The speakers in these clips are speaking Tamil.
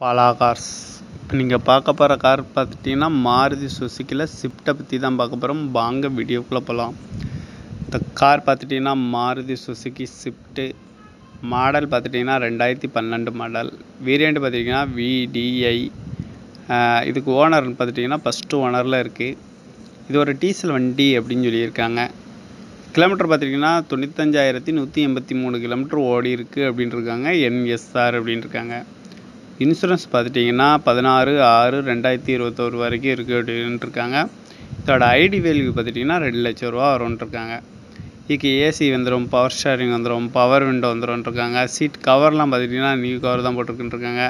பாலா கார்ஸ் இப்போ நீங்கள் பார்க்க போகிற கார் பார்த்துட்டிங்கன்னா மாருதி சுசுக்கியில் ஸ்விஃப்ட்டை பற்றி தான் பார்க்க போகிறோம் வாங்க வீடியோக்குள்ளே போகலாம் இந்த கார் பார்த்துட்டிங்கன்னா மாருதி சுசுக்கி ஸ்விஃப்ட்டு மாடல் பார்த்துட்டிங்கன்னா ரெண்டாயிரத்தி பன்னெண்டு மாடல். வேரியண்ட் பார்த்துட்டிங்கன்னா விடிஐ இதுக்கு ஓனர் பார்த்துட்டிங்கன்னா ஃபஸ்ட்டு ஓனரில் இருக்குது இது ஒரு டீசல் வண்டி அப்படின்னு சொல்லியிருக்காங்க. கிலோமீட்டர் பார்த்துட்டிங்கன்னா தொண்ணூத்தஞ்சாயிரத்தி நூற்றி எண்பத்தி மூணு கிலோமீட்டர் ஓடி இருக்குது அப்படின்னு இருக்காங்க என்எஸ்ஆர் அப்படின்னு இருக்காங்க. இன்சூரன்ஸ் பார்த்துட்டிங்கன்னா பதினாறு ஆறு ரெண்டாயிரத்தி இருபத்தோரு வரைக்கும் இருக்குது அப்படின்ட்டு இருக்காங்க இதோட ஐடி வேல்யூ பார்த்துட்டிங்கன்னா ரெண்டு லட்ச ரூபா வரும்னு இருக்காங்க இதுக்கு ஏசி வந்துடும் பவர் ஸ்டேரிங் வந்துடும் பவர் விண்டோ வந்துடும் இருக்காங்க சீட் கவர்லாம் பார்த்துட்டிங்கன்னா நியூ கவர் தான் போட்டிருக்குன்னு இருக்காங்க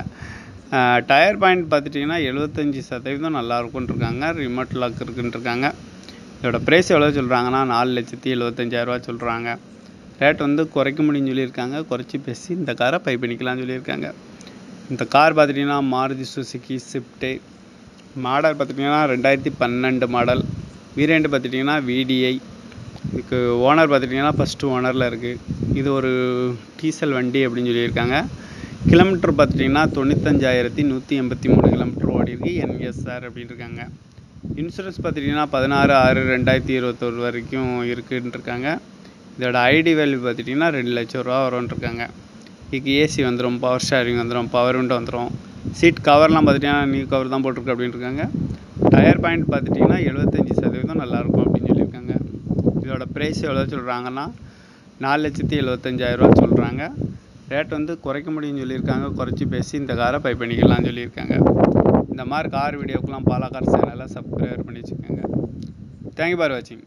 டயர் பாயிண்ட் பார்த்துட்டிங்கன்னா எழுபத்தஞ்சி சதவீதம் நல்லா இருக்காங்க ரிமோட் லாக் இருக்குன்னு இருக்காங்க இதோட ப்ரைஸ் எவ்வளோ சொல்கிறாங்கன்னா நாலு லட்சத்தி எழுபத்தஞ்சாயிரரூவா சொல்கிறாங்க ரேட் வந்து குறைக்க முடியும்னு சொல்லியிருக்காங்க. குறைச்சி பேசி இந்த காரை பை பண்ணிக்கலாம்னு சொல்லியிருக்காங்க. இந்த கார் பார்த்துட்டிங்கன்னா மாருதி சுசுக்கி ஸ்விஃப்ட்டு மாடல் பார்த்துட்டிங்கன்னா ரெண்டாயிரத்தி பன்னெண்டு மாடல். வேரியண்ட் பார்த்துட்டிங்கன்னா விடிஐ இதுக்கு ஓனர் பார்த்துட்டிங்கன்னா ஃபஸ்ட்டு ஓனரில் இருக்குது இது ஒரு டீசல் வண்டி அப்படின்னு சொல்லியிருக்காங்க. கிலோமீட்டர் பார்த்துட்டிங்கன்னா தொண்ணூத்தஞ்சாயிரத்தி நூற்றி எண்பத்தி மூணு கிலோமீட்டர் ஓடி இருக்கு என்எஸ்ஆர் அப்படின்னு இருக்காங்க. இன்சூரன்ஸ் பார்த்துட்டிங்கன்னா பதினாறு ஆறு ரெண்டாயிரத்தி இருபத்தொரு வரைக்கும் இருக்குன்ட்டுருக்காங்க இதோட ஐடி வேல்யூ பார்த்துட்டிங்கன்னா ரெண்டு லட்ச ரூபா வரும்னு ஏசி வந்துடும் பவர் ஸ்டேரிங் வந்துடும் பவர் விண்டோ வந்துடும் சீட் கவர்லாம் பார்த்துட்டிங்கன்னா நியூ கவர் தான் போட்டிருக்கு அப்படின்னு இருக்காங்க டயர் பாயிண்ட் பார்த்துட்டிங்கன்னா எழுபத்தஞ்சி சதவீதம் நல்லாயிருக்கும் அப்படின்னு சொல்லியிருக்காங்க. இதோட ப்ரைஸ் எவ்வளோ சொல்கிறாங்கன்னா நாலு லட்சத்தி எழுபத்தஞ்சாயிரரூவா சொல்கிறாங்க ரேட் வந்து குறைக்க முடியும்னு சொல்லியிருக்காங்க. குறைச்சி பேசி இந்த காரை பை பண்ணிக்கலாம்னு சொல்லியிருக்காங்க. இந்த மாதிரி கார் வீடியோக்கெலாம் பாலா கார் சேனலை சப்ஸ்கிரைப் பண்ணி வச்சுக்கோங்க. தேங்க்யூ ஃபார் வாட்சிங்